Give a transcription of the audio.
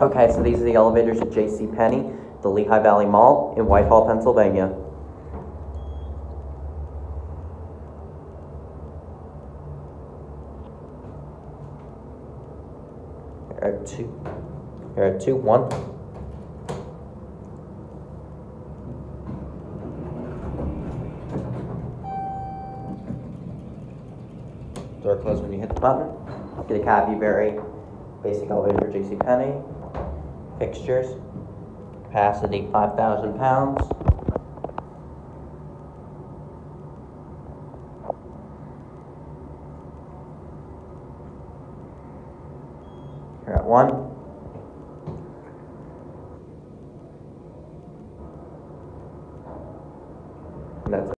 Okay, so these are the elevators at J.C. Penney, the Lehigh Valley Mall in Whitehall, Pennsylvania. Here are two. Here are two. One. Door closed when you hit the button. Get a copy, very basic elevator for J.C fixtures, capacity 5,000 pounds. Here at one. And that's